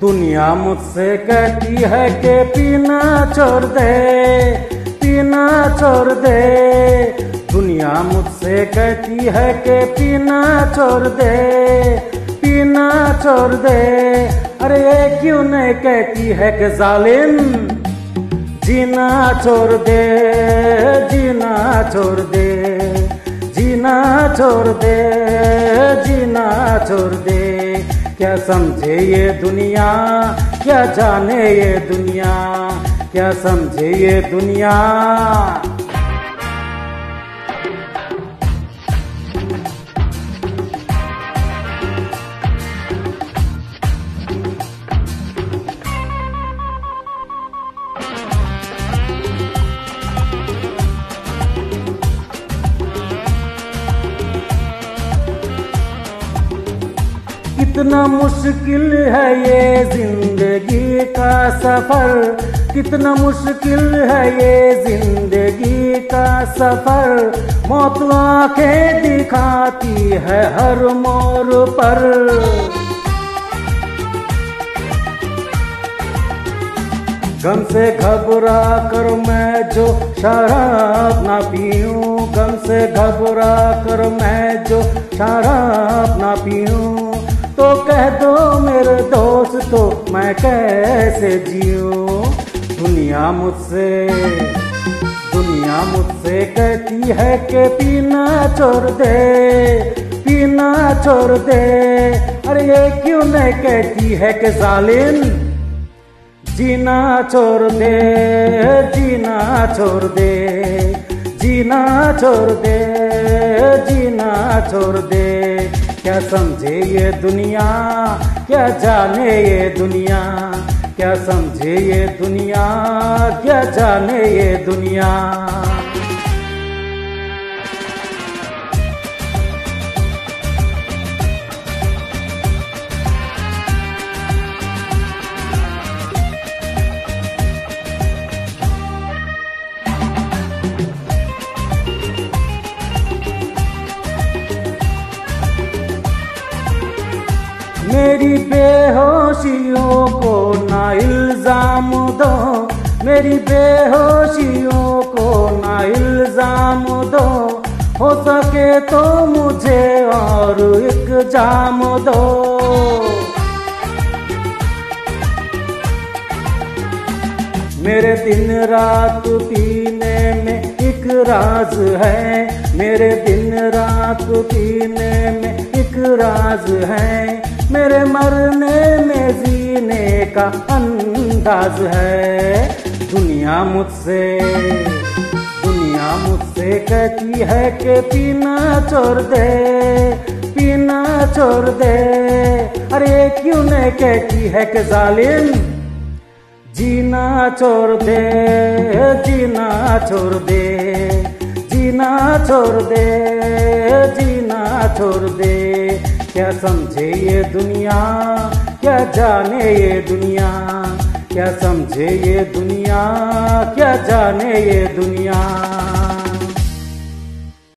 दुनिया मुझसे कहती है कि पीना छोड़ दे, पीना छोड़ दे। दुनिया मुझसे कहती है कि पीना छोड़ दे, पीना छोड़ दे। अरे ये क्यों नहीं कहती है कि जालिम? जीना छोड़ दे, जीना छोड़ दे। जीना छोड़ दे, जीना छोड़ दे। क्या समझे ये दुनिया? क्या जाने ये दुनिया? क्या समझे ये दुनिया? कितना मुश्किल है ये ज़िंदगी का सफ़र। कितना मुश्किल है ये ज़िंदगी का सफ़र। मौत आँखें दिखाती है हर मोर पर। गम से घबरा कर मैं जो शराब ना पीऊं। गम से घबरा कर मैं जो शराब ना पीऊं। तो कह दो मेरे दोस्त तो मैं कैसे जीऊं? दुनिया मुझसे दुनिया मुझसे कहती है कि पीना छोड़ दे, पीना छोड़ दे। अरे ये क्यों नहीं कहती है कि जालिम? जीना छोड़ दे, जीना छोड़ दे, जीना छोड़ दे, जीना छोड़ दे। क्या समझे ये दुनिया? क्या जाने ये दुनिया? क्या समझे ये दुनिया? क्या जाने ये दुनिया? मेरी बेहोशियों को ना इल्ज़ाम दो। मेरी बेहोशियों को ना इल्ज़ाम दो। हो सके तो मुझे और एक जाम दो। मेरे दिन रात पीने में एक राज है। मेरे दिन रात पीने में राज है, मेरे मरने में जीने का अंदाज है। दुनिया मुझसे दुनिया मुझसे कहती है कि पीना छोड़ दे, पीना छोड़ दे। अरे क्यों नहीं कहती है कि जालिम, जीना छोड़ दे, जीना छोड़ दे। जीना छोड़ दे, जीना छोड़ दे। क्या समझे ये दुनिया? क्या जाने ये दुनिया? क्या समझे ये दुनिया? क्या जाने ये दुनिया?